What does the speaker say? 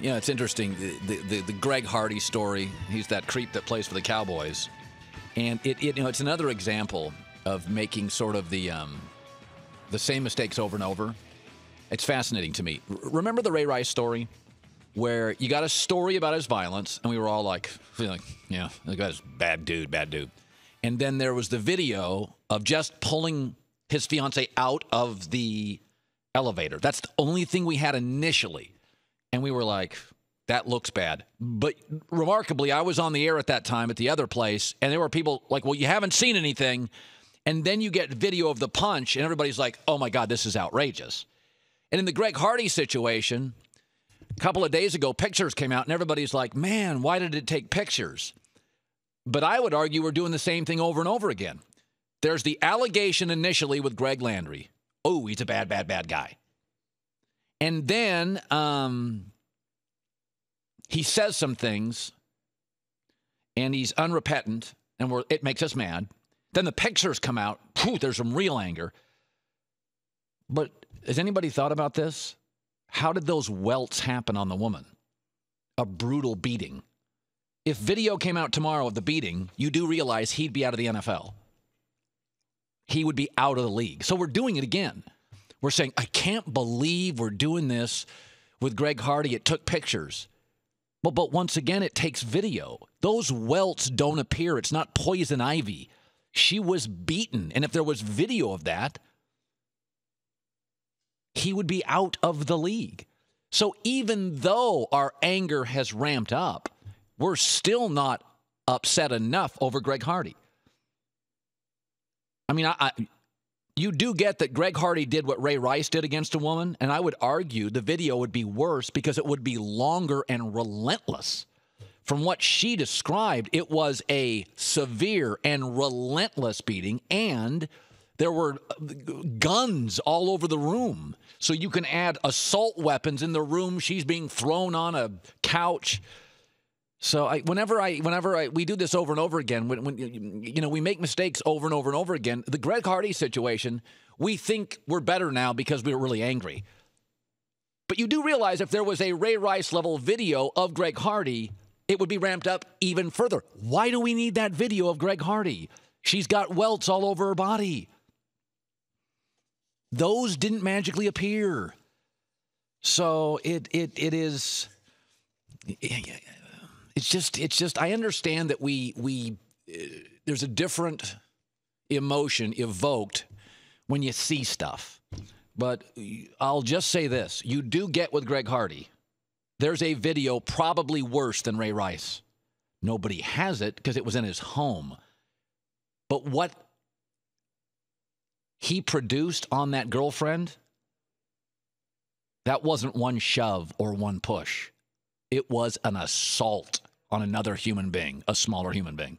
Yeah, it's interesting. The, the, the Greg Hardy story. He's that creep that plays for the Cowboys, and it, it you know it's another example of making sort of the um, the same mistakes over and over. It's fascinating to me. Remember the Ray Rice story, where you got a story about his violence, and we were all like, feeling, yeah, the guy's bad dude, bad dude. And then there was the video of just pulling his fiance out of the elevator. That's the only thing we had initially. And we were like, that looks bad. But remarkably, I was on the air at that time at the other place, and there were people like, well, you haven't seen anything. And then you get video of the punch, and everybody's like, oh my God, this is outrageous. And in the Greg Hardy situation, a couple of days ago, pictures came out, and everybody's like, man, why did it take pictures? But I would argue we're doing the same thing over and over again. There's the allegation initially with Greg Landry. Oh, he's a bad, bad, bad guy. And then um, he says some things, and he's unrepentant, and it makes us mad. Then the pictures come out. Whew, there's some real anger. But has anybody thought about this? How did those welts happen on the woman? A brutal beating. If video came out tomorrow of the beating, you do realize he'd be out of the NFL. He would be out of the league. So we're doing it again. We're saying, I can't believe we're doing this with Greg Hardy. It took pictures. But, but once again, it takes video. Those welts don't appear. It's not poison ivy. She was beaten. And if there was video of that, he would be out of the league. So even though our anger has ramped up, we're still not upset enough over Greg Hardy. I mean, I, I, you do get that Greg Hardy did what Ray Rice did against a woman, and I would argue the video would be worse because it would be longer and relentless. From what she described, it was a severe and relentless beating, and there were uh, guns all over the room. So you can add assault weapons in the room. She's being thrown on a couch. So I, whenever I, whenever I, we do this over and over again, when, when you know we make mistakes over and over and over again. The Greg Hardy situation, we think we're better now because we were really angry. But you do realize if there was a Ray Rice level video of Greg Hardy, it would be ramped up even further. Why do we need that video of Greg Hardy? She's got welts all over her body. Those didn't magically appear. So it it it is it's just it's just I understand that we we uh, there's a different emotion evoked when you see stuff. But I'll just say this, you do get with Greg Hardy. There's a video probably worse than Ray Rice. Nobody has it because it was in his home. But what he produced on that girlfriend, that wasn't one shove or one push. It was an assault on another human being, a smaller human being.